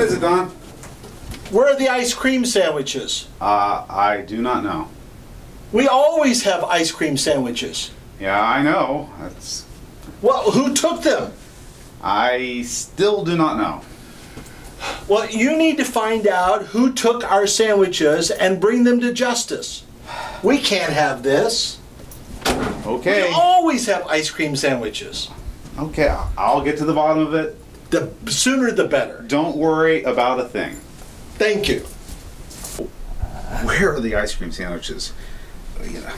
What is it, Don? Where are the ice cream sandwiches? Uh, I do not know. We always have ice cream sandwiches. Yeah, I know. That's. Well, who took them? I still do not know. Well, you need to find out who took our sandwiches and bring them to justice. We can't have this. Okay. We always have ice cream sandwiches. Okay, I'll get to the bottom of it. The sooner the better. Don't worry about a thing. Thank you. Where are the ice cream sandwiches? You know.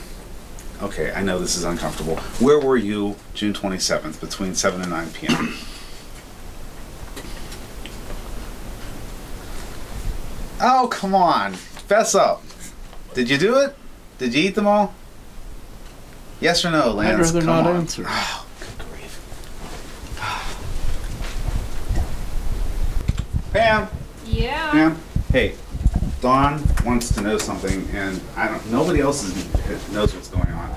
Okay, I know this is uncomfortable. Where were you June 27th between 7 and 9 p.m.? oh, come on. Fess up. Did you do it? Did you eat them all? Yes or no, Lance? rather Come not on. answer. Oh, good grief. Pam! Yeah. Pam, hey, Dawn wants to know something, and I don't. Nobody else is, knows what's going on.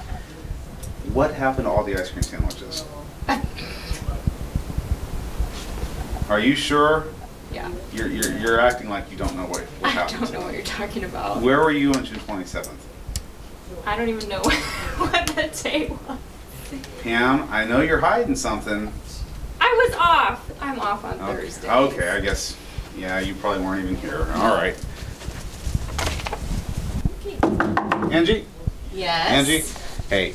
What happened to all the ice cream sandwiches? Are you sure? Yeah. You're, you're, you're acting like you don't know what, what I happened. don't know what you're talking about. Where were you on June 27th? I don't even know what the date was. Pam, I know you're hiding something. I was off. I'm off on Okay, Thursday. okay, I guess. Yeah, you probably weren't even here. All right. Angie? Yes. Angie, hey,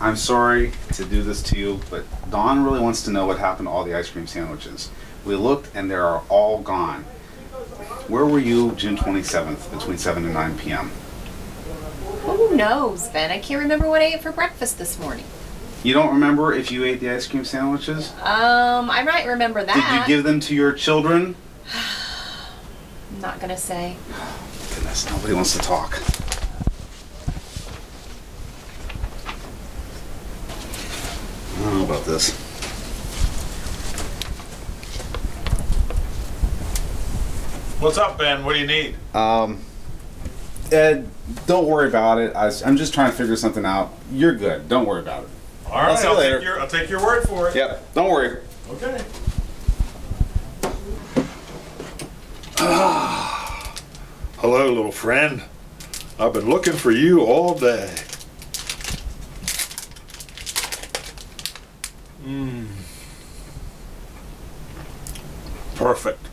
I'm sorry to do this to you, but Dawn really wants to know what happened to all the ice cream sandwiches. We looked and they are all gone. Where were you June 27th between 7 and 9 p.m.? Who knows, Ben? I can't remember what I ate for breakfast this morning. You don't remember if you ate the ice cream sandwiches? Um, I might remember that. Did you give them to your children? I'm not gonna say. Goodness, nobody wants to talk. I don't know about this. What's up, Ben? What do you need? Um, Ed, don't worry about it. I, am just trying to figure something out. You're good. Don't worry about it. All right, see you I'll later. take your I'll take your word for it. Yep. Don't worry. Okay. Hello, little friend. I've been looking for you all day. Mmm. Perfect.